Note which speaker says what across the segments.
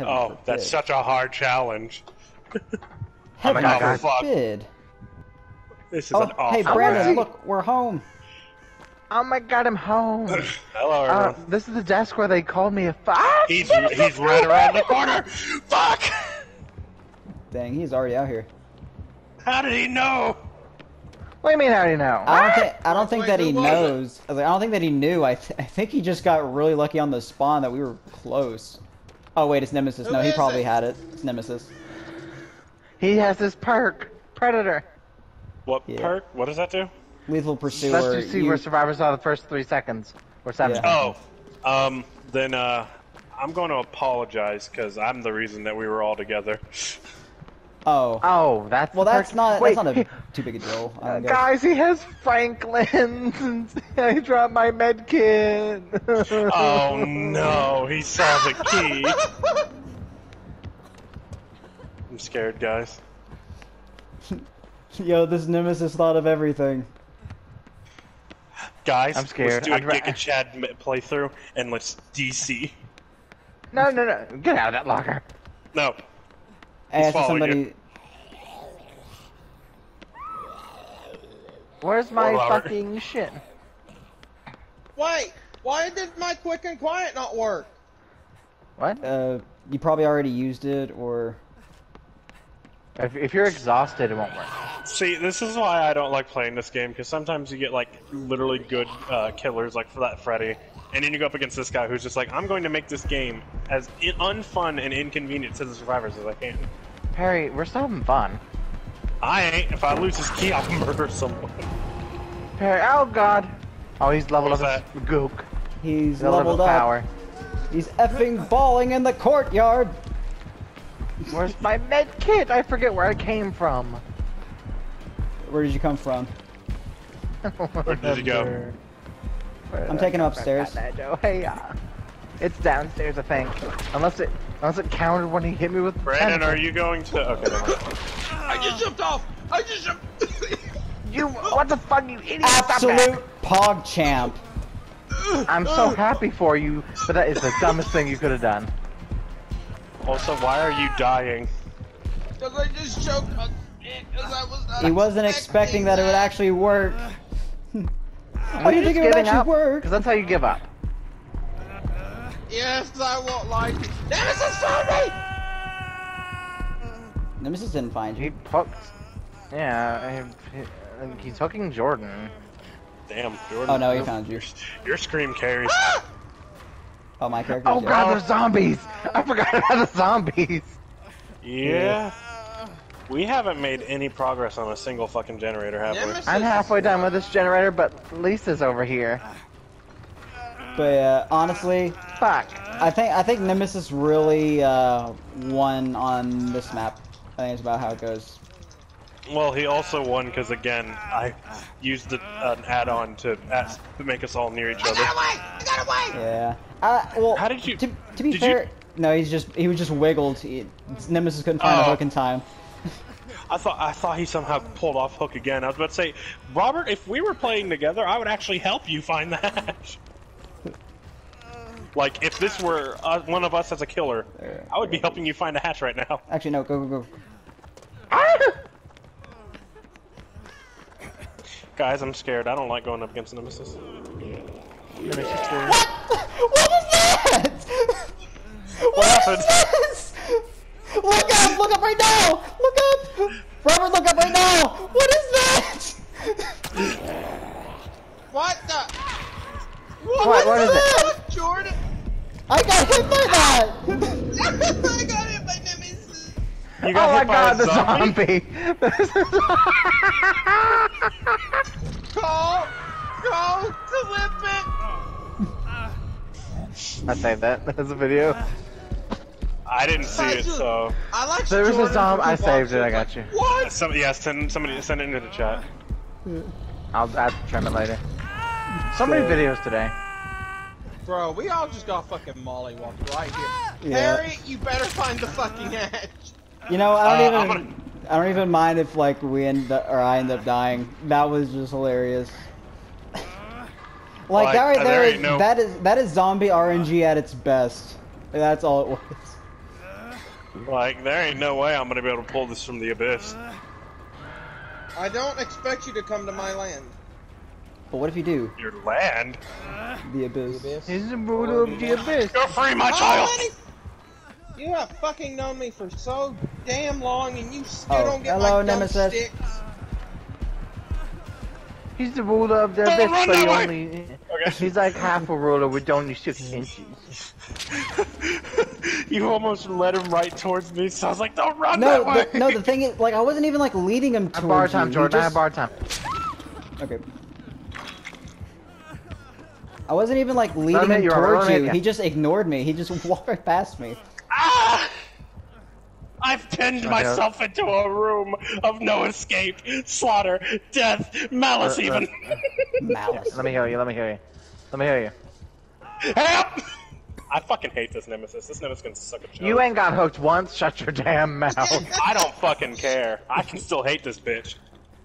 Speaker 1: Heaven
Speaker 2: Oh,
Speaker 1: forbid.
Speaker 2: that's such a hard challenge.
Speaker 1: Heaven
Speaker 2: my God.
Speaker 1: forbid.
Speaker 2: This is
Speaker 1: Oh,
Speaker 2: an awful
Speaker 1: hey Brandon,
Speaker 2: round.
Speaker 1: look, we're home.
Speaker 3: Oh my god, I'm home.
Speaker 2: Hello,
Speaker 3: Uh,
Speaker 2: everyone.
Speaker 3: this is the desk where they called me a fuck.
Speaker 2: he's he's right around the corner. Fuck!
Speaker 1: Dang, he's already out here.
Speaker 2: How did he know?
Speaker 3: What do you mean? How do you know?
Speaker 1: I don't think I don't think that he knows. I, like, I don't think that he knew. I th I think he just got really lucky on the spawn that we were close. Oh wait, it's Nemesis.
Speaker 4: Who
Speaker 1: no, he probably
Speaker 4: it?
Speaker 1: had it. It's Nemesis.
Speaker 3: He has this perk, Predator.
Speaker 2: What
Speaker 1: Yeah.
Speaker 2: perk? What does that do?
Speaker 1: Lethal pursuer.
Speaker 3: Let's just see
Speaker 1: you-
Speaker 3: where survivors are the first three seconds or seven.
Speaker 1: Yeah.
Speaker 2: Oh, um, then uh, I'm going to apologize because I'm the reason that we were all together.
Speaker 1: oh.
Speaker 3: Oh, that's
Speaker 1: well, that's not
Speaker 3: Wait,
Speaker 1: that's not
Speaker 3: he-
Speaker 1: a too big a deal. I don't guess.
Speaker 3: guys, he has Franklin's. I dropped my med kit.
Speaker 2: Oh no, he saw the key. I'm scared, guys.
Speaker 1: Yo, this Nemesis thought of everything.
Speaker 2: Guys,
Speaker 3: I'm scared.
Speaker 2: let's do a
Speaker 3: I'd ra-
Speaker 2: Giga Chad playthrough and let's DC.
Speaker 3: no, no, no! Get out of that locker.
Speaker 2: No,
Speaker 1: I asked
Speaker 2: following
Speaker 1: somebody.
Speaker 3: Where's my
Speaker 2: Poor
Speaker 3: fucking shit?
Speaker 4: Wait, why did my quick and quiet not work?
Speaker 3: What?
Speaker 1: Uh, you probably already used it, or
Speaker 3: If, if you're exhausted, it won't work.
Speaker 2: see, this is why I don't like playing this game because sometimes you get like literally good uh, killers, like for that Freddy, and then you go up against this guy who's just like, I'm going to make this game as in- unfun and inconvenient to the survivors as I can.
Speaker 3: Perry, we're still having fun.
Speaker 2: I ain't. If I lose this key, I'll murder someone.
Speaker 3: Perry, oh god. Oh, he's leveled up
Speaker 2: was
Speaker 3: his gook.
Speaker 1: he's
Speaker 3: Leveled
Speaker 1: leveled
Speaker 3: up
Speaker 1: up.
Speaker 3: power.
Speaker 1: He's effing balling in the courtyard.
Speaker 3: Where's my med kit? I forget where I came from.
Speaker 1: Where did you come from?
Speaker 2: Where did you go?
Speaker 1: I'm taking him upstairs.
Speaker 3: Hey, uh, it's downstairs, I think. Unless it, unless it counted when he hit me with. the
Speaker 2: Brandon,
Speaker 3: tentacle.
Speaker 2: are you going to? Okay.
Speaker 4: I just jumped off! I just jumped!
Speaker 3: You, what the fuck, you idiot!
Speaker 1: Absolute pog champ.
Speaker 3: I'm so happy for you, but that is the dumbest thing you could have done.
Speaker 2: Also, why are you dying?
Speaker 4: Because I just choked on it, 'cause I was not
Speaker 1: He wasn't expecting that it would actually work. Oh, you think it would actually work?
Speaker 3: Because that's how you give up.
Speaker 4: Yes, I won't lie to you. Nemesis found me!
Speaker 1: Nemesis didn't find you.
Speaker 3: He
Speaker 1: you.
Speaker 3: hooked. Yeah, he, he, he's hooking Jordan.
Speaker 2: Damn, Jordan.
Speaker 1: Oh no, he found you.
Speaker 2: Your, your scream carries. Ah!
Speaker 1: Oh, my character.
Speaker 3: Oh god, there's zombies! I forgot about the zombies!
Speaker 2: Yeah. We haven't made any progress on a single fucking generator, have we?
Speaker 3: I'm halfway done with this generator, but Lisa's over here.
Speaker 1: But uh, honestly,
Speaker 3: Fuck.
Speaker 1: I think I think Nemesis really uh, won on this map. I think it's about how it goes.
Speaker 2: Well, he also won because again, I used the, an add-on to ask, to make us all near each other.
Speaker 4: I
Speaker 2: other.
Speaker 4: got away! I got away!
Speaker 1: Yeah. Uh, well,
Speaker 2: How did you-
Speaker 1: To, to be fair,
Speaker 2: you-
Speaker 1: no, he's just he was just wiggled. He, Nemesis couldn't find a
Speaker 2: Oh.
Speaker 1: hook in time.
Speaker 2: I thought I thought he somehow pulled off hook again. I was about to say, Robert, if we were playing together, I would actually help you find the hatch. Like if this were uh, one of us as a killer,
Speaker 1: There,
Speaker 2: I would be helping you find a hatch right now.
Speaker 1: Actually, no. Go go go.
Speaker 2: Guys, I'm scared. I don't like going up against Nemesis.
Speaker 1: What? what is that?
Speaker 2: What happened?
Speaker 1: This? Look up! Look up right now! Look up! Robert, look up right now! What is that?
Speaker 4: What the?
Speaker 3: What, what is it?
Speaker 4: Jordan?
Speaker 1: I got hit by that!
Speaker 4: I got hit by Nemesis.
Speaker 2: You
Speaker 3: Oh
Speaker 2: got
Speaker 3: my
Speaker 2: by
Speaker 3: god, the
Speaker 2: zombie?
Speaker 3: zombie!
Speaker 4: Call! Call! Clip it!
Speaker 3: I saved that as a video.
Speaker 2: I didn't see it, so
Speaker 4: I like
Speaker 3: There was a
Speaker 4: zombie.
Speaker 3: I saved it, I got you.
Speaker 4: What?
Speaker 2: some, yeah, send somebody send it into the chat.
Speaker 3: I'll add trim it later. So many videos today.
Speaker 4: Bro, we all just got fucking Molly mollywopped right here.
Speaker 1: Yeah.
Speaker 4: Harry, you better find the fucking hatch.
Speaker 1: You know, I don't
Speaker 2: Uh, I'm
Speaker 1: even. I don't even mind if like we end up, or I end up dying. That was just hilarious. like
Speaker 2: Like,
Speaker 1: that right there
Speaker 2: there
Speaker 1: is
Speaker 2: no-
Speaker 1: that is that is zombie RNG at its best. That's all it was.
Speaker 2: Like, there ain't no way I'm gonna be able to pull this from the abyss.
Speaker 4: I don't expect you to come to my land.
Speaker 1: But what if you do?
Speaker 2: Your land?
Speaker 1: The abyss.
Speaker 3: is the ruler of the abyss.
Speaker 2: You're free, my child!
Speaker 4: many- You have fucking known me for so damn long, and you still
Speaker 1: Oh,
Speaker 4: don't get
Speaker 1: hello,
Speaker 4: my dumb
Speaker 1: Nemesis.
Speaker 4: sticks.
Speaker 3: He's the ruler of the oh,
Speaker 2: Don't
Speaker 3: abyss,
Speaker 2: run
Speaker 3: but he
Speaker 2: way!
Speaker 3: only.
Speaker 2: Okay.
Speaker 3: He's like half a ruler with only six inches.
Speaker 2: you almost led him right towards me, so I was like, don't run
Speaker 1: No,
Speaker 2: that way!
Speaker 1: the, no. The thing is, like, I wasn't even like leading him towards
Speaker 3: I have
Speaker 1: towards
Speaker 3: bar
Speaker 1: you.
Speaker 3: time,
Speaker 1: he
Speaker 3: Jordan. I have
Speaker 1: just-
Speaker 3: bar time.
Speaker 1: Okay. I wasn't even like leading him towards
Speaker 3: let me hit
Speaker 1: you.
Speaker 3: you.
Speaker 1: He just ignored me. He just walked right past me.
Speaker 2: I've pinned
Speaker 3: Okay.
Speaker 2: myself into a room of no escape, slaughter, death, malice
Speaker 3: Uh, uh,
Speaker 2: even.
Speaker 1: Malice.
Speaker 3: Let me hear you. Let me hear you. Let me hear you.
Speaker 2: Help! I fucking hate this nemesis. This nemesis can suck a joke.
Speaker 3: You ain't got hooked once. Shut your damn mouth.
Speaker 2: I don't fucking care. I can still hate this bitch.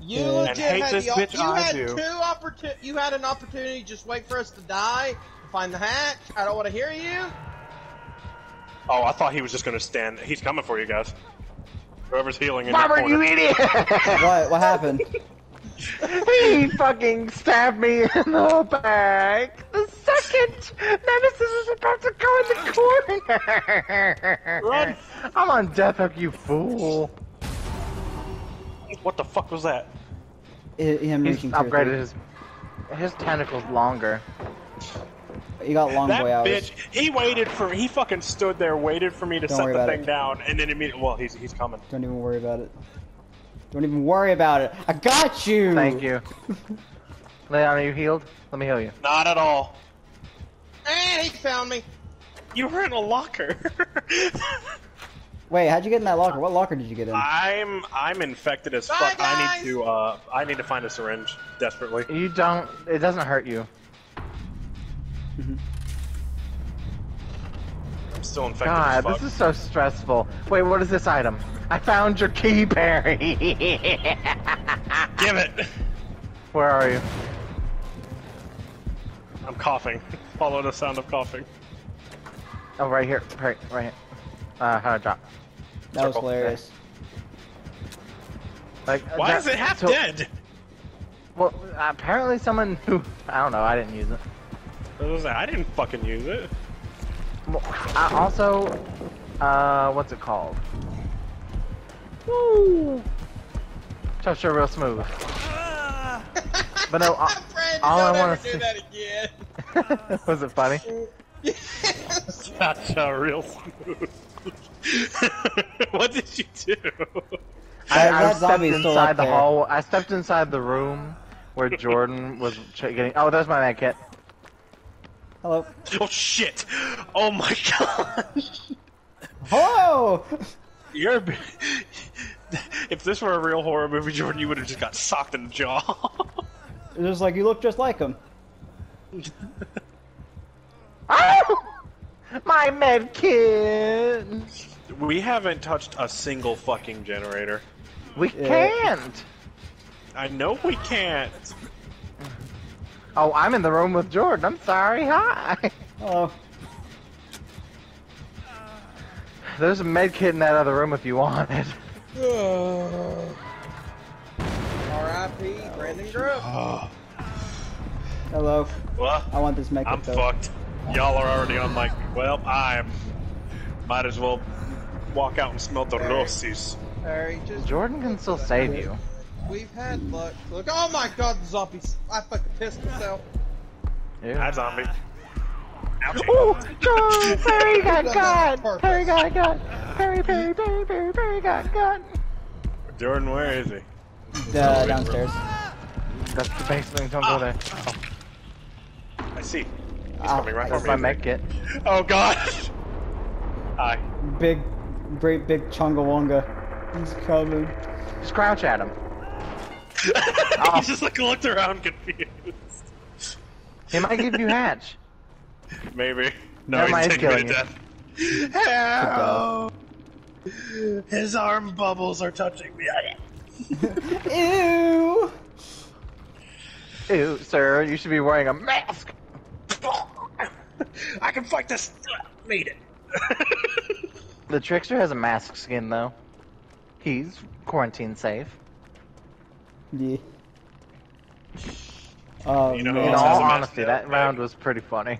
Speaker 4: You
Speaker 1: And
Speaker 4: legit
Speaker 2: hate
Speaker 4: had
Speaker 2: this
Speaker 4: the,
Speaker 2: bitch
Speaker 4: you
Speaker 2: I
Speaker 4: had
Speaker 2: do.
Speaker 4: two opportun- You had an opportunity. Just wait for us to die. Find the hatch. I don't want to hear you.
Speaker 2: Oh, I thought he was just gonna stand. He's coming for you guys. Whoever's healing in
Speaker 3: Robert,
Speaker 2: that
Speaker 3: you idiot!
Speaker 1: What? What happened?
Speaker 3: he fucking stabbed me in the back. The second Nemesis is about to go in the corner.
Speaker 2: Run.
Speaker 3: I'm on death hook, you fool.
Speaker 2: What the fuck was that?
Speaker 1: I- Him
Speaker 3: He's
Speaker 1: reaching
Speaker 3: upgraded his his tentacles longer.
Speaker 1: Three. You got long
Speaker 2: that
Speaker 1: boy hours.
Speaker 2: bitch. He waited for. He fucking stood there, waited for me to
Speaker 1: Don't
Speaker 2: set the thing
Speaker 1: it.
Speaker 2: down, and then immediately. Well, he's he's coming.
Speaker 1: Don't even worry about it. Don't even worry about it. I got you.
Speaker 3: Thank you. Leon, are you healed? Let me heal you.
Speaker 2: Not at all.
Speaker 4: And he found me.
Speaker 2: You were in a locker.
Speaker 1: Wait, how'd you get in that locker? What locker did you get in?
Speaker 2: I'm I'm infected as
Speaker 4: Bye,
Speaker 2: fuck. I need to uh I need to find a syringe desperately.
Speaker 3: You don't. It doesn't hurt you.
Speaker 2: I'm still infected
Speaker 3: God,
Speaker 2: fuck.
Speaker 3: this is so stressful. Wait, what is this item? I found your key, Perry.
Speaker 2: Give it.
Speaker 3: Where are you?
Speaker 2: I'm coughing. Follow the sound of coughing.
Speaker 3: Oh, right here. Right, right here. Uh, how to drop?
Speaker 1: that was hilarious.
Speaker 3: Like,
Speaker 2: Why
Speaker 3: that-
Speaker 2: is it half
Speaker 3: so-
Speaker 2: dead?
Speaker 3: Well, apparently someone who I don't know. I didn't use it.
Speaker 2: I, was like, I didn't fucking use it.
Speaker 3: I also, uh, what's it called? Woo! Touch her real smooth. But no, all,
Speaker 4: Brandon,
Speaker 3: all I
Speaker 4: don't
Speaker 3: wanna
Speaker 4: ever
Speaker 3: see-
Speaker 4: that again.
Speaker 3: was it funny?
Speaker 2: That's a real smooth. what did you do?
Speaker 1: That-
Speaker 3: I, I stepped inside the
Speaker 1: there.
Speaker 3: hall. I stepped inside the room where Jordan was getting. Oh, there's my med kit.
Speaker 1: Hello.
Speaker 2: Oh shit! Oh my god!
Speaker 1: Hello.
Speaker 2: You're. a If this were a real horror movie, Jordan, you would have just got socked in the jaw.
Speaker 1: It's just like you look just like him.
Speaker 3: Oh! My med kit.
Speaker 2: we haven't touched a single fucking generator.
Speaker 3: We
Speaker 1: Yeah.
Speaker 3: can't.
Speaker 2: I know we can't.
Speaker 3: Oh, I'm in the room with Jordan. I'm sorry. Hi.
Speaker 1: Hello.
Speaker 3: There's a med kit in that other room if you want it.
Speaker 4: Uh, R.I.P. Brandon Grubb.
Speaker 1: Uh, hello.
Speaker 2: Well,
Speaker 1: I want this mech
Speaker 2: I'm
Speaker 1: though.
Speaker 2: fucked. Y'all are already on like, well, I'm. Might as well walk out and smell the roses.
Speaker 4: Harry, just
Speaker 3: Jordan can still save you.
Speaker 4: We've had luck. Look, oh my God, the zombies! I fucking pissed myself.
Speaker 2: Hi, zombie. Ouchie.
Speaker 3: Oh, Jordan! Perry got
Speaker 4: That's
Speaker 3: got.
Speaker 4: purpose.
Speaker 3: Perry got got. Perry, Perry, Perry, Perry, Perry got got.
Speaker 2: Jordan, where is he?
Speaker 1: Uh, downstairs.
Speaker 3: That's the basement. Don't go there. Oh,
Speaker 2: I see. He's
Speaker 1: Ah,
Speaker 2: coming right
Speaker 3: that's
Speaker 2: for
Speaker 3: my
Speaker 2: me.
Speaker 3: med kit.
Speaker 2: Oh god! Hi.
Speaker 1: Big, great big chungawonga. He's coming.
Speaker 3: Just crouch at him. Oh.
Speaker 2: he just like looked around confused.
Speaker 3: He might give you hatch.
Speaker 2: Maybe. No,
Speaker 3: Never
Speaker 2: he's
Speaker 3: mind,
Speaker 2: taking me to death. Help! His arm bubbles are touching me.
Speaker 1: Ew.
Speaker 3: Ew, sir, you should be wearing a mask.
Speaker 2: I can fight this. Made it.
Speaker 3: The trickster has a mask skin though. He's quarantine safe.
Speaker 1: Yeah. Oh,
Speaker 2: You know who.
Speaker 3: In all honesty, that round was pretty funny.